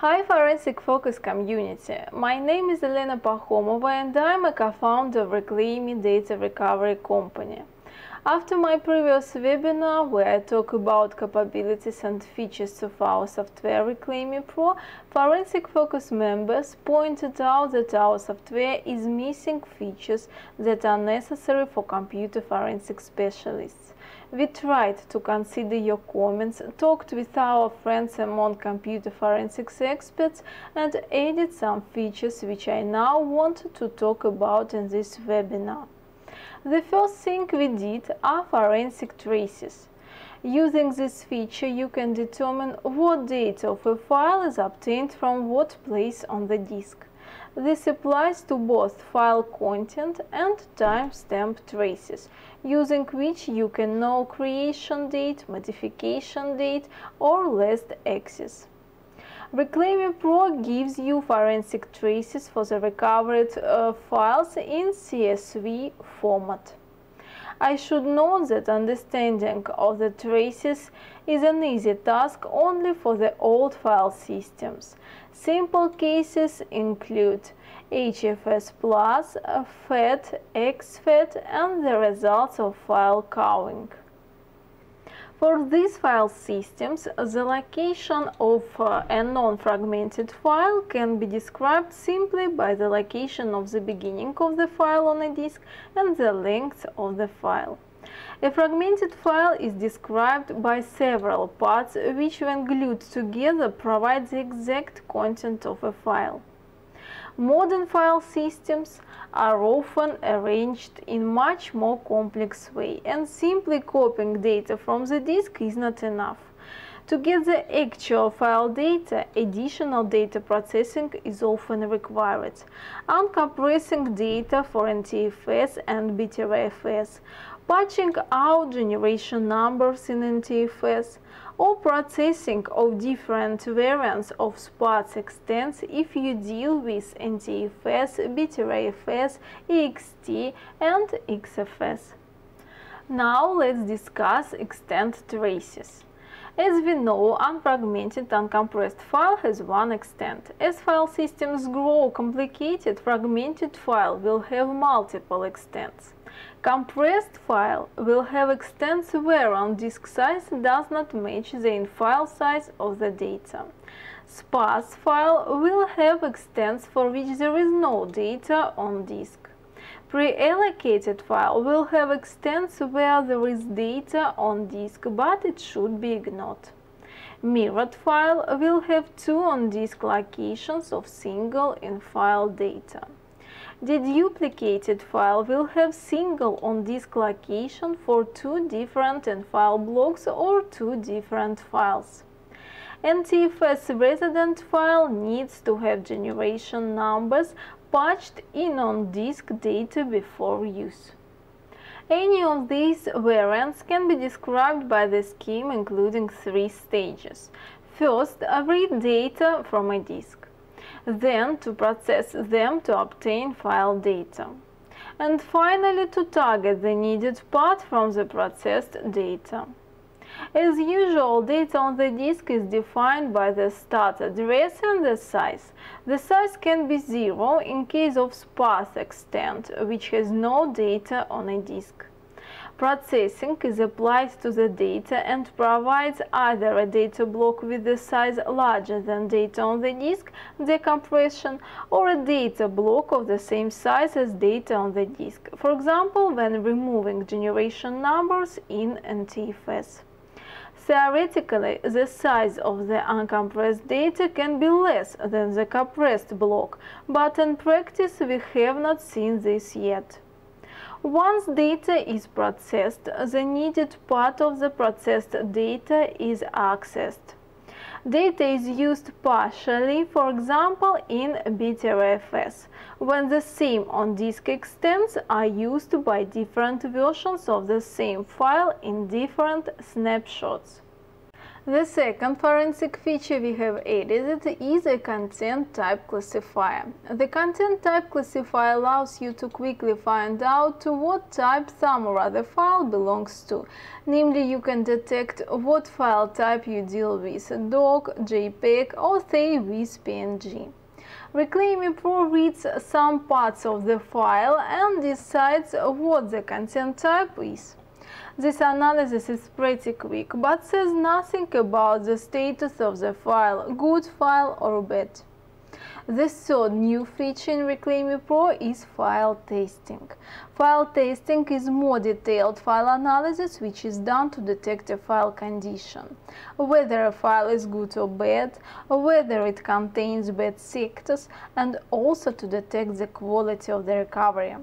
Hi Forensic Focus community, my name is Elena Pakhomova and I'm a co-founder of ReclaiMe Data Recovery Company. After my previous webinar where I talk about capabilities and features of our software ReclaiMe Pro, Forensic Focus members pointed out that our software is missing features that are necessary for computer forensic specialists. We tried to consider your comments, talked with our friends among computer forensics experts and added some features which I now want to talk about in this webinar. The first thing we did are forensic traces. Using this feature, you can determine what data of a file is obtained from what place on the disk. This applies to both file content and timestamp traces, using which you can know creation date, modification date, or last access. ReclaiMe Pro gives you forensic traces for the recovered uh, files in CSV format. I should note that understanding of the traces is an easy task only for the old file systems. Simple cases include HFS plus, FAT, exFAT and the results of file carving. For these file systems, the location of uh, a non-fragmented file can be described simply by the location of the beginning of the file on a disk and the length of the file. A fragmented file is described by several parts which when glued together provide the exact content of a file. Modern file systems are often arranged in much more complex way and simply copying data from the disk is not enough. To get the actual file data, additional data processing is often required. Uncompressing data for NTFS and BTRFS, patching out generation numbers in NTFS, or processing of different variants of sparse extents if you deal with NTFS, BTRFS, EXT and XFS. Now let's discuss extent traces. As we know, unfragmented uncompressed file has one extent. As file systems grow complicated, fragmented file will have multiple extents. Compressed file will have extents where on disk size does not match the in-file size of the data. Sparse file will have extents for which there is no data on disk. Pre-allocated file will have extents where there is data on disk, but it should be ignored. Mirrored file will have two on-disk locations of single in-file data. Deduplicated file will have single on-disk location for two different in-file blocks or two different files. NTFS resident file needs to have generation numbers patched in on-disk data before use. Any of these variants can be described by the scheme including three stages. First, read data from a disk. Then to process them to obtain file data. And finally to target the needed part from the processed data. As usual, data on the disk is defined by the start address and the size. The size can be zero in case of sparse extent, which has no data on a disk. Processing is applied to the data and provides either a data block with the size larger than data on the disk, decompression, or a data block of the same size as data on the disk, for example, when removing generation numbers in NTFS. Theoretically, the size of the uncompressed data can be less than the compressed block, but in practice we have not seen this yet. Once data is processed, the needed part of the processed data is accessed. Data is used partially, for example, in BTRFS, when the same on-disk extents are used by different versions of the same file in different snapshots. The second forensic feature we have added is a content type classifier. The content type classifier allows you to quickly find out to what type some or other file belongs to. Namely, you can detect what file type you deal with, DOC, JPEG or say with PNG. ReclaiMe Pro reads some parts of the file and decides what the content type is. This analysis is pretty quick, but says nothing about the status of the file, good file or bad. The third new feature in ReclaiMe Pro is file testing. File testing is more detailed file analysis which is done to detect a file condition, whether a file is good or bad, whether it contains bad sectors, and also to detect the quality of the recovery.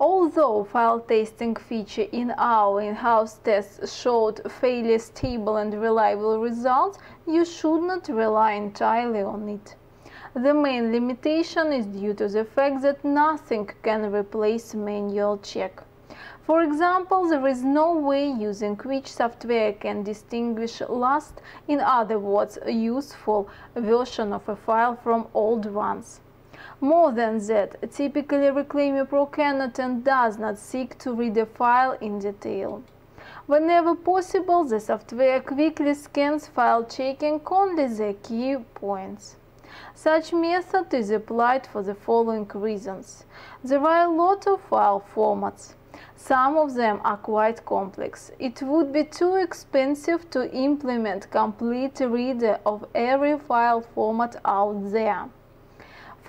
Although file testing feature in our in-house tests showed fairly stable and reliable results, you should not rely entirely on it. The main limitation is due to the fact that nothing can replace manual check. For example, there is no way using which software can distinguish last, in other words, useful version of a file from old ones. More than that, typically ReclaiMe Pro cannot and does not seek to read a file in detail. Whenever possible, the software quickly scans file checking only the key points. Such method is applied for the following reasons. There are a lot of file formats. Some of them are quite complex. It would be too expensive to implement complete reader of every file format out there.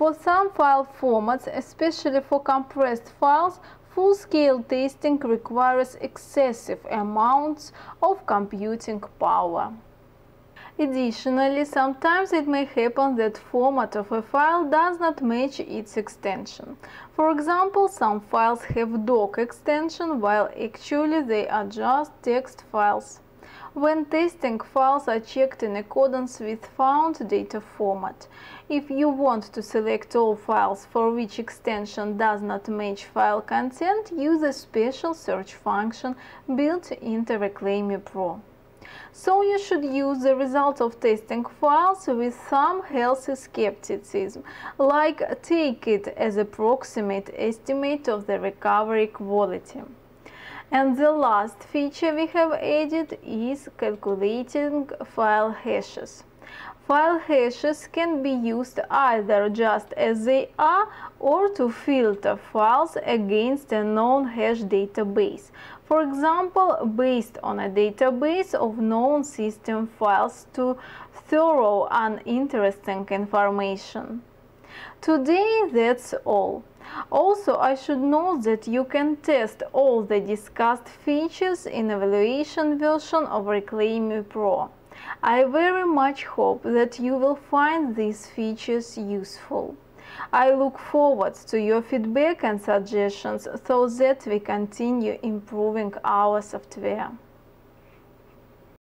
For some file formats, especially for compressed files, full-scale testing requires excessive amounts of computing power. Additionally, sometimes it may happen that format of a file does not match its extension. For example, some files have doc extension while actually they are just text files when testing files are checked in accordance with found data format. If you want to select all files for which extension does not match file content, use a special search function built into ReclaiMe Pro. So you should use the results of testing files with some healthy skepticism, like take it as approximate estimate of the recovery quality. And the last feature we have added is calculating file hashes. File hashes can be used either just as they are or to filter files against a known hash database. For example, based on a database of known system files to thorough uninteresting information. Today that's all. Also, I should note that you can test all the discussed features in evaluation version of ReclaiMe Pro. I very much hope that you will find these features useful. I look forward to your feedback and suggestions so that we continue improving our software.